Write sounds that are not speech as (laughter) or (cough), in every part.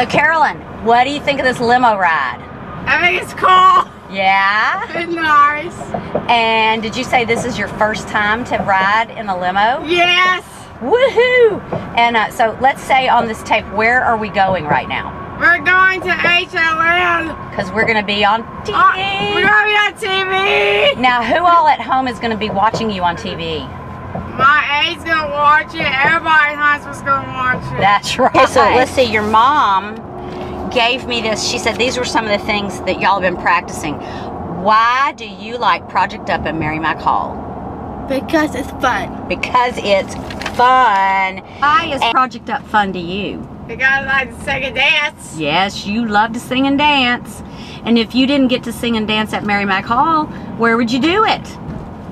So, Carolyn, what do you think of this limo ride? I think it's cool. Yeah? It's nice. And did you say this is your first time to ride in a limo? Yes. Woohoo! And uh, so let's say on this tape, where are we going right now? We're going to HLN. Because we're going to be on TV. Uh, we're going to be on TV. now, who all at home is going to be watching you on TV? My aide's going to watch it. Everybody in high school's going to watch it. That's right. Okay, so let's see. Your mom gave me this. She said these were some of the things that y'all have been practicing. Why do you like Project Up and Merrimack Hall? Because it's fun. Because it's fun. Why is Project Up fun to you? Because I like to sing and dance. Yes, you love to sing and dance. And if you didn't get to sing and dance at Merrimack Hall, where would you do it?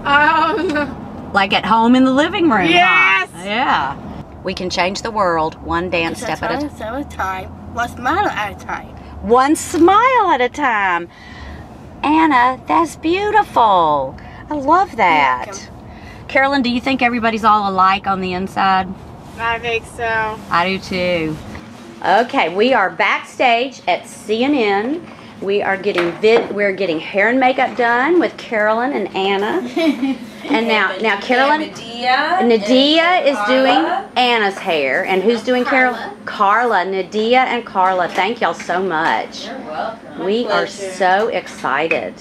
Um, Like at home in the living room. huh? Yes. Yeah. We can change the world one dance step at a time. step at a time. One smile at a time. One smile at a time. Anna, that's beautiful. I love that. Carolyn, do you think everybody's all alike on the inside? I think so. I do too. Okay, we are backstage at CNN. We are getting vid we're getting hair and makeup done with Carolyn and Anna. (laughs) And now now Carolyn Nadia. Nadia is doing Anna's hair and who's doing Carol? Carla, Nadia and Carla. Thank y'all so much. You're welcome. We are so excited.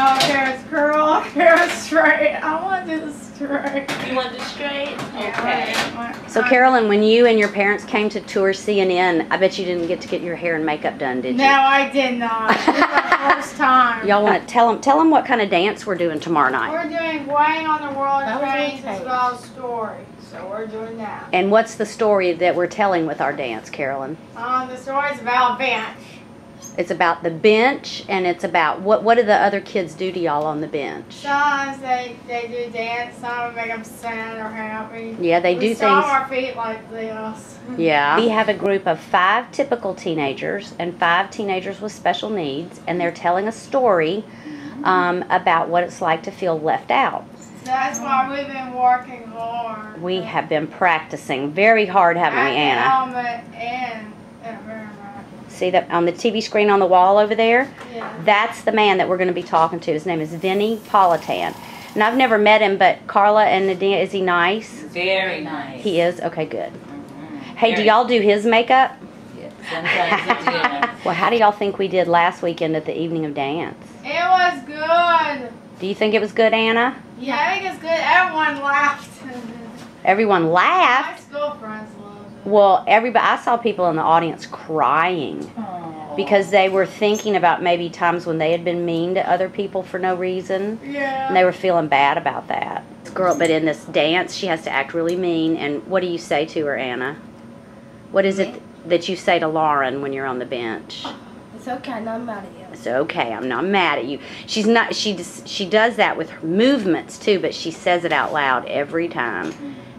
Oh, here's curl, here's straight. I want to do the straight. You want the straight? Okay. So Carolyn, when you and your parents came to tour CNN, I bet you didn't get to get your hair and makeup done, did you? No, I did not. This is my first time. Y'all want to tell them tell them what kind of dance we're doing tomorrow night. We're doing Wang on the World That was Trains okay. as well as story. So we're doing that. And what's the story that we're telling with our dance, Carolyn? Um, the story's about bench. It's about the bench and it's about what what do the other kids do to y'all on the bench? Sometimes they, they do dance, some make them sad or happy. Yeah, they we do things. our feet like this. (laughs) Yeah. We have a group of five typical teenagers and five teenagers with special needs, and they're telling a story um, about what it's like to feel left out. That's why we've been working hard. We have been practicing very hard, haven't we, Anna? Helmet and, and very much. See that on the TV screen on the wall over there? Yeah. That's the man that we're going to be talking to. His name is Vinnie Politan. And I've never met him, but Carla and Nadia, is he nice? Very nice. He is? Okay, good. Mhm. Hey, do y'all do his makeup? Yeah. (laughs) Well, how do y'all think we did last weekend at the evening of dance? It was good. Do you think it was good, Anna? Yeah, I think it's good. Everyone laughed. (laughs) Everyone My laughed. school friends loved it. Well, everybody, I saw people in the audience crying Aw. because they were thinking about maybe times when they had been mean to other people for no reason. Yeah. And they were feeling bad about that. This girl, but in this dance, she has to act really mean. And what do you say to her, Anna? What is it that you say to Lauren when you're on the bench? It's okay, I'm not mad at you. It's okay. I'm not mad at you. She's not. She just, she does that with her movements too, but she says it out loud every time,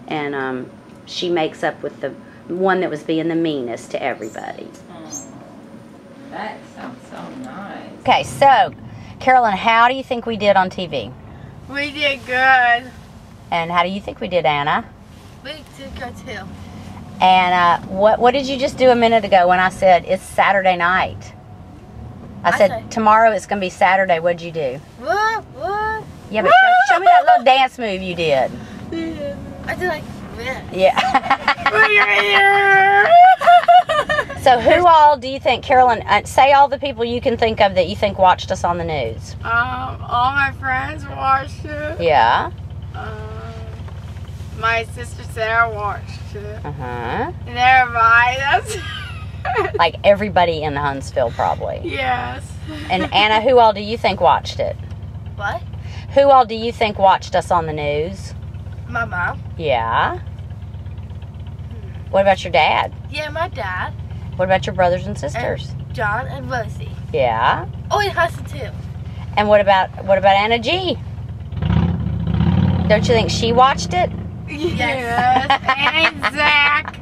and um, she makes up with the one that was being the meanest to everybody. Aw. That sounds so nice. Okay, so Carolyn, how do you think we did on TV? We did good. And how do you think we did, Anna? We did good too. And uh, what what did you just do a minute ago when I said it's Saturday night? I I said said- tomorrow it's gonna be Saturday. What'd you do? What? What? Yeah, but show, show me that little (laughs) dance move you did. I did like Yeah. (laughs) so who all do you think, Carolyn? Uh, say all the people you can think of that you think watched us on the news. Um, all my friends watched it. Yeah. Um, my sister Sarah watched it. Uh huh. And everybody. That's. (laughs) Like everybody in the Huntsville, probably. yes. And Anna, who all do you think watched it? What? Who all do you think watched us on the news? My mom. Yeah. What about your dad? Yeah, my dad. What about your brothers and sisters? John and Rosie. Yeah. Oh, and Hudson too. And what about what about Anna G? Don't you think she watched it? Yes. (laughs) and Zach.